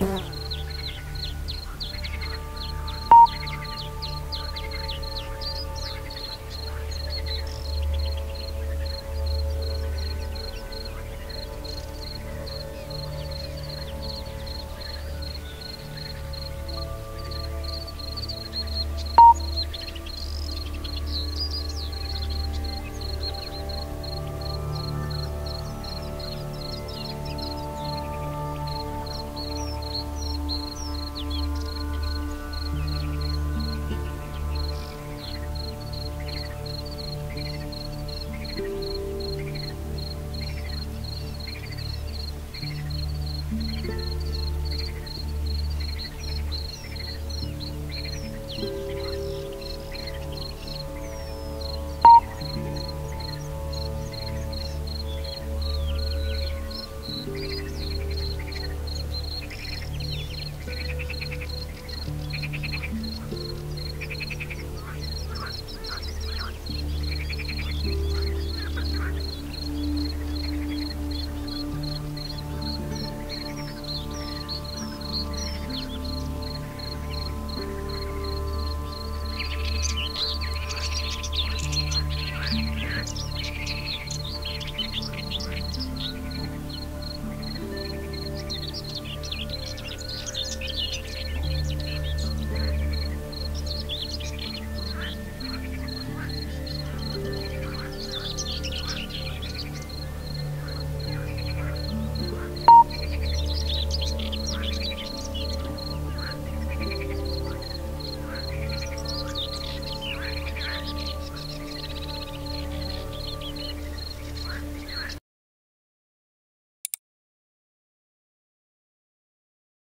Yeah.